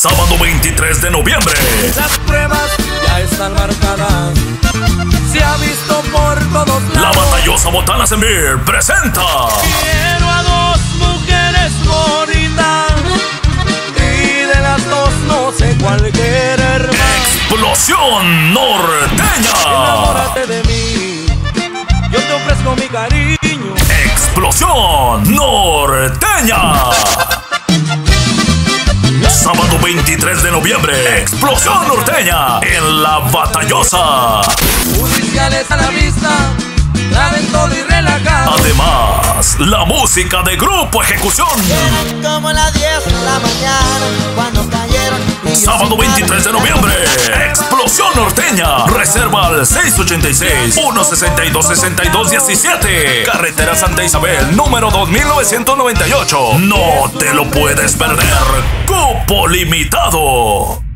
Sábado 23 de noviembre. Las pruebas ya están marcadas. Se ha visto por todos La lados. batallosa Botana Semir presenta Quiero a dos mujeres bonitas. Y de las dos no sé cuál querer. Explosión Norteña. Enamórate de mí. Yo te ofrezco mi cariño. Explosión Norteña. Sábado 23 de noviembre. Explosión Norteña en La Batallosa. A la vista. Y relajado. Además, la música de Grupo Ejecución. Como las 10 de la mañana cuando cayeron. Sábado sin 23 de noviembre. Explosión Norteña. Reserva al 686-162-6217. Carretera Santa Isabel, número 2998. No te lo puedes perder. Cupo limitado.